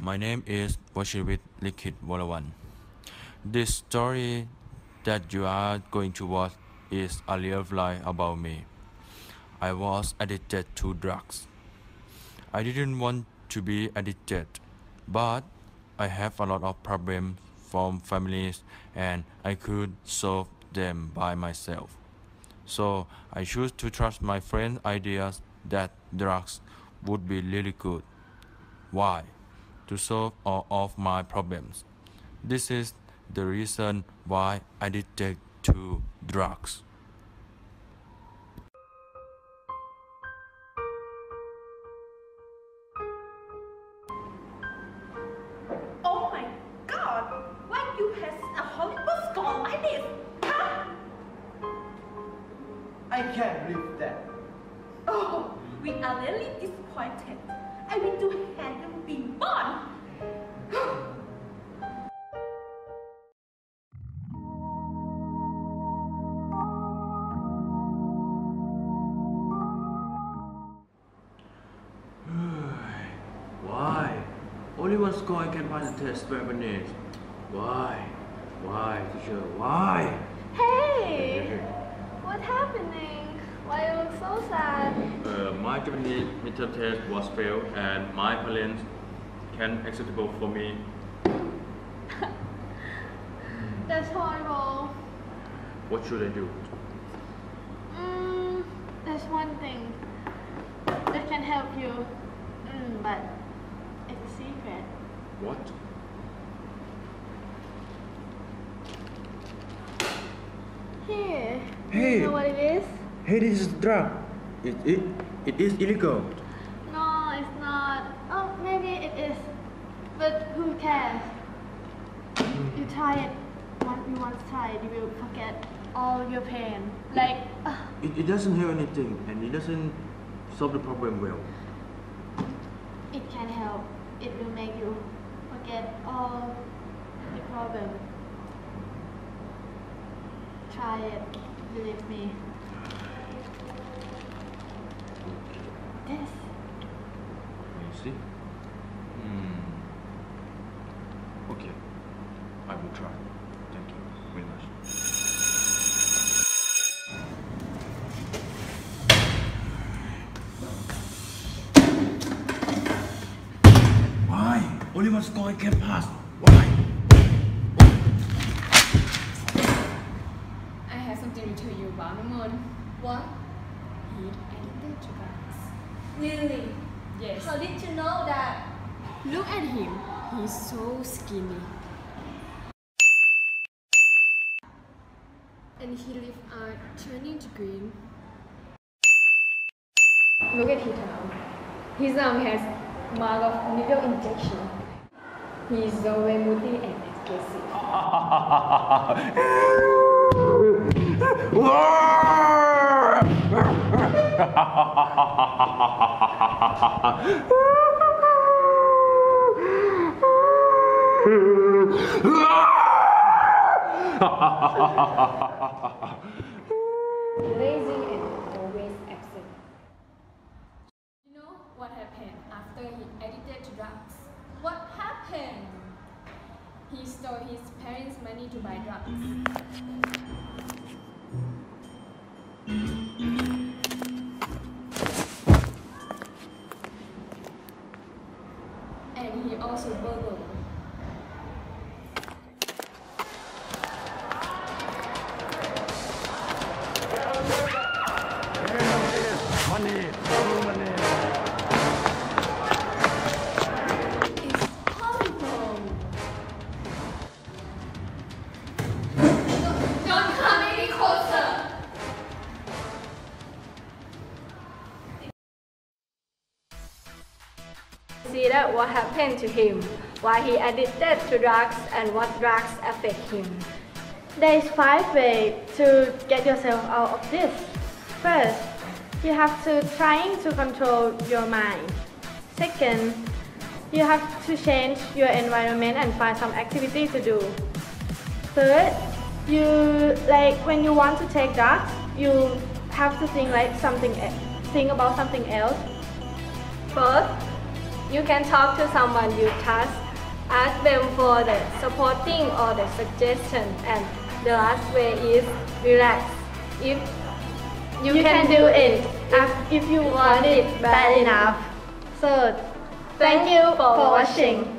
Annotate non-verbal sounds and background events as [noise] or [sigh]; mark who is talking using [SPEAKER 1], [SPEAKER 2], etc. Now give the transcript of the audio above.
[SPEAKER 1] My name is Washirvit Likit Walawan. This story that you are going to watch is a real life about me. I was addicted to drugs. I didn't want to be addicted, but I have a lot of problems from families and I could solve them by myself. So I choose to trust my friends' ideas that drugs would be really good. Why? To solve all of my problems. This is the reason why I did take two drugs.
[SPEAKER 2] Oh my god! Why you has a horrible score like this? Huh?
[SPEAKER 3] I can't believe that.
[SPEAKER 2] Oh, we are really disappointed. I will do hand them being
[SPEAKER 1] Score I can pass the test, Japanese. Why? Why, teacher? Why?
[SPEAKER 4] Hey! [laughs] What's happening? Why you look so sad?
[SPEAKER 1] Uh, my Japanese midterm test was failed and my parents can acceptable for me. [laughs]
[SPEAKER 4] That's horrible.
[SPEAKER 1] What should I do?
[SPEAKER 4] Mm, there's one thing that can help you, mm, but secret.
[SPEAKER 1] What?
[SPEAKER 4] Here.
[SPEAKER 5] Hey.
[SPEAKER 4] You know what it is?
[SPEAKER 5] Hey, this is drug. It, it, it is illegal.
[SPEAKER 4] No, it's not. Oh, maybe it is. But who cares? You try it. Once you once try it, you will forget all your pain. Like, uh,
[SPEAKER 1] It, it doesn't have anything and it doesn't solve the problem well.
[SPEAKER 4] It will make you forget all the problem. Try it. Believe me. Yes.
[SPEAKER 1] You see? Hmm. Okay. I will try. Thank you very much. Why? Only one score I can pass. Why?
[SPEAKER 6] I have something to tell you about Nammon. What? He's addicted to drugs.
[SPEAKER 7] Really?
[SPEAKER 6] Yes.
[SPEAKER 7] How did you know that?
[SPEAKER 6] Look at him. He's so skinny. And his lips are turning to green. Look at his arm. His arm has mark of needle injection. He is so moody and. Lazy and always absent. You know what happened after he addicted to drugs? What happened? He stole his parents' money to buy drugs.
[SPEAKER 8] See that what happened to him, why he addicted to drugs and what drugs affect him. There is five ways to get yourself out of this. First, you have to trying to control your mind. Second, you have to change your environment and find some activity to do. Third, you like when you want to take drugs, you have to think like something think about something else. Fourth, you can talk to someone you trust, ask them for the supporting or the suggestion, and the last way is relax. If you, can, do it if, if you want it bad enough. So, thank you for watching.